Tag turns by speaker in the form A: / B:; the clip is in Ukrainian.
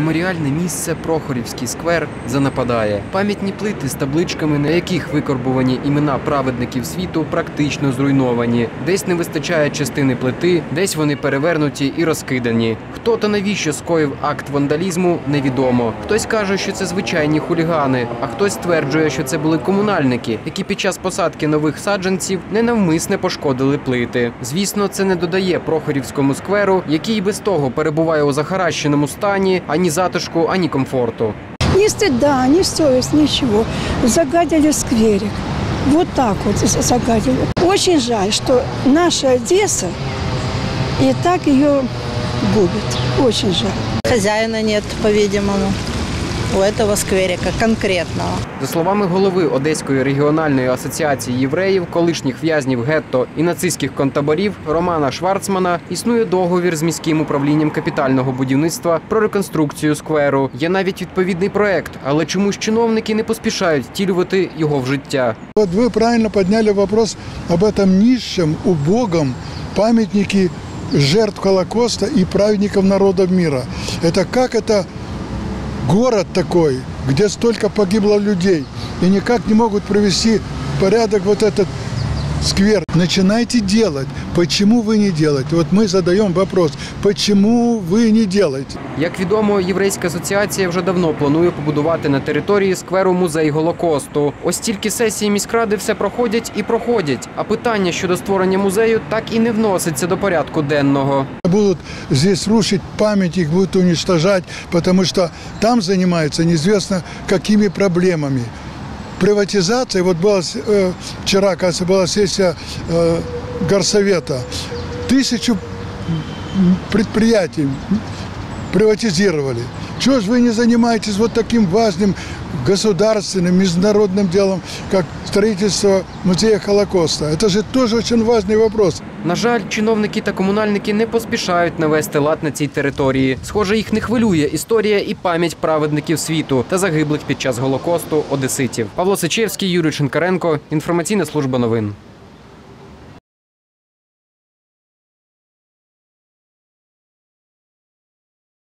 A: Меморіальне місце Прохорівський сквер занападає. Пам'ятні плити з табличками, на яких викорбувані імена праведників світу, практично зруйновані. Десь не вистачає частини плити, десь вони перевернуті і розкидані. Хто та навіщо скоїв акт вандалізму, невідомо. Хтось каже, що це звичайні хулігани, а хтось стверджує, що це були комунальники, які під час посадки нових саджанців ненавмисне пошкодили плити. Звісно, це не додає Прохорівському скверу, який без того перебуває у захаращеному стані, ані затишку, ані комфорту.
B: Ні стыда, ни совесть, ничего. Загадили скверик. Вот так вот загадили. Очень жаль, что наша Одесса и так ее губит. Очень жаль.
C: Хозяина нет, по-видимому, у этого скверика конкретного.
A: За словами голови Одеської регіональної асоціації євреїв, колишніх в'язнів гетто і нацистських концтаборів Романа Шварцмана, існує договір з міським управлінням капітального будівництва про реконструкцію скверу. Є навіть відповідний проект, але чомусь чиновники не поспішають втілювати його в життя.
D: Вот вы правильно подняли вопрос об этом низшем, убогом памятнике жертв Холокоста и праведников народов мира. Это как это город такой, где столько погибло людей, и никак не могут привести порядок вот этот сквер. Начинайте делать. Почему вы не делаете? Вот мы задаем вопрос, почему вы не делаете?
A: Як відомо, єврейська асоціація вже давно планує побудувати на території скверу музей Голокосту. Ось тільки сесії міськради все проходять і проходять. А питання щодо створення музею так і не вноситься до порядку денного.
D: Будут здесь рушить памятник, будут уничтожать, потому что там занимаются неизвестно какими проблемами. Приватизация, вот была э, вчера, кажется, была сессия э, горсовета, тысячу предприятий приватизировали. Чего же вы не занимаетесь вот таким важным государственным, международным делом, как строительство музея Холокоста? Это же тоже очень важный вопрос.
A: На жаль, чиновники та комунальники не поспішають навести лад на цій території. Схоже, їх не хвилює історія і пам'ять праведників світу та загиблих під час голокосту одеситів. Павло Сичевський, Юрій Шинкаренко. Інформаційна служба новин.